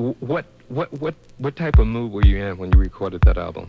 what what what what type of mood were you in when you recorded that album?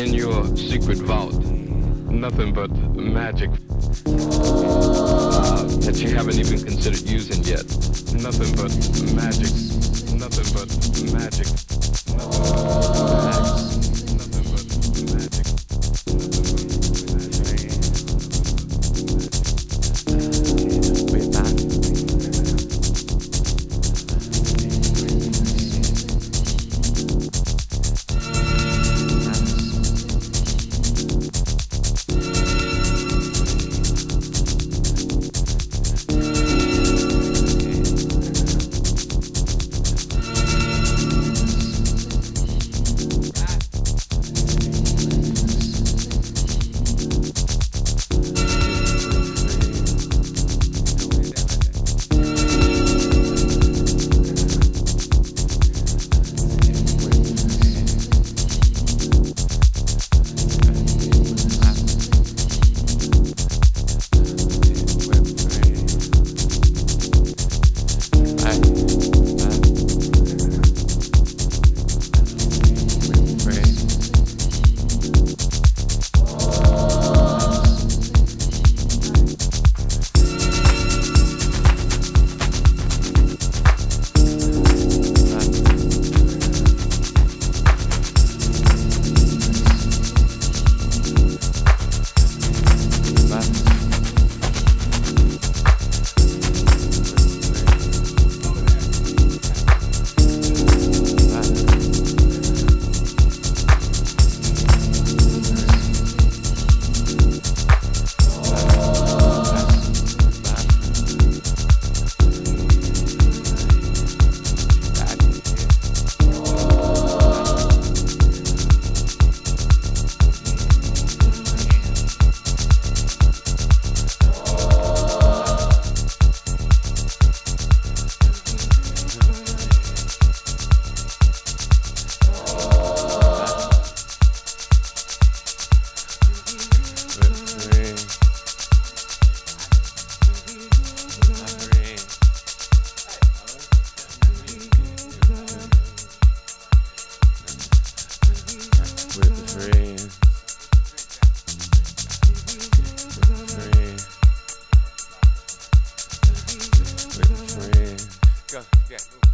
in your secret vault nothing but magic uh, that you haven't even considered using yet. Nothing but magic. Nothing but magic. Nothing but It'll